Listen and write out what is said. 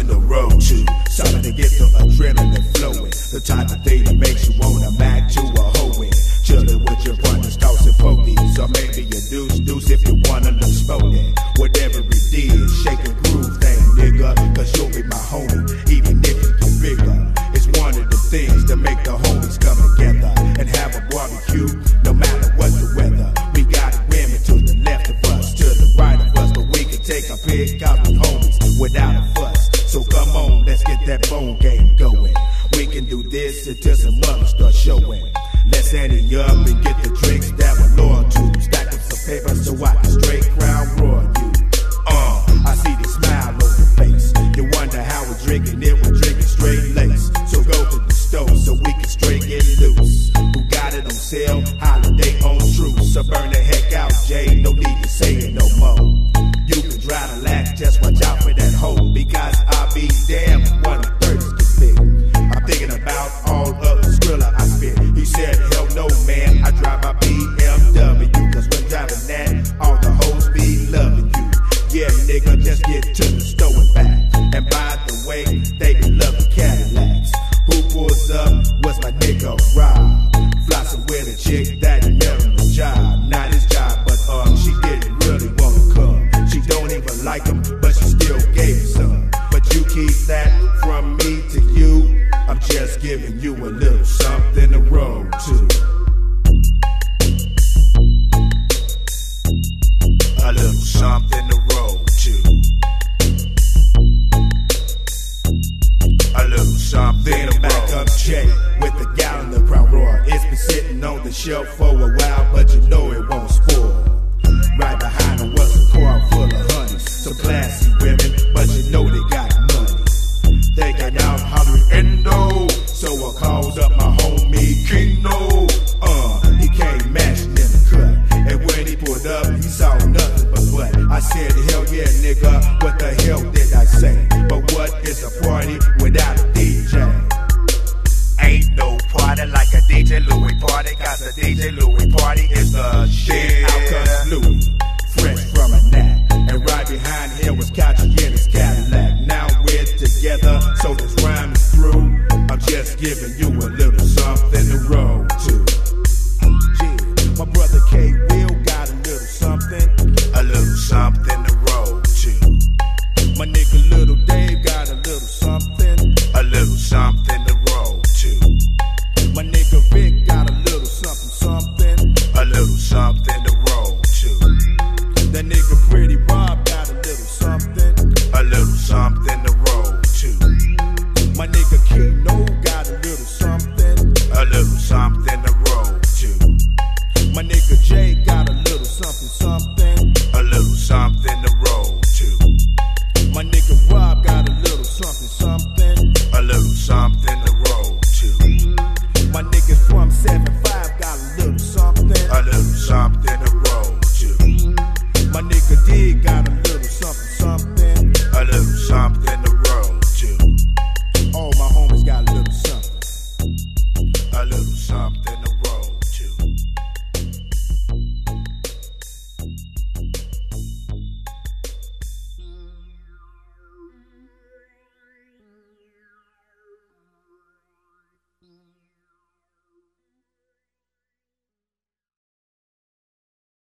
something to roll to, something to get the adrenaline flowing. The type of thing that makes you wanna mac to a hoe in. Chillin' with your partners, tossing pokies, or maybe a deuce deuce if you wanna look spoken. Whatever it is, shake and groove thing, nigga, cause you'll be my homie, even if you get bigger. It's one of the things that make the homies come together and have a barbecue, no matter what the weather. We got women to the left of us, to the right of us, but we can take a pick out the homies without a this some money start showing. Let's ante up and get the drinks that we're loyal to. Stack up some paper so I can straight Crown Royal you. Uh, I see the smile on your face. You wonder how we're drinking it, we're drinking straight lace. So go to the store so we can straight get loose. Who got it on sale? Holiday on truce. So burn the heck out, Jay. No need to say it no more. You can try to laugh, just just giving you a little something to roll to. A little something to roll to. A little something to back up check with a gallon of Crown Royal. It's been sitting on the shelf for a while, but you know it won't spoil. I said, hell yeah, nigga, what the hell did I say? But what is a party without a DJ? Ain't no party like a DJ Louis party, cause a DJ Louis party is the shit. Out comes Louis, fresh from a nap. And right behind him was Kachi in his Cadillac. Now we're together, so this rhyme is through. I'm just giving you a little something to roll to. Rick got a little something, something, a little something to roll to. That nigga Pretty Rob got a little something, a little something to roll to. My nigga Kino got a little something, a little something to roll to. My nigga Jay got a little something, something, a little something to roll to. My nigga Rob got a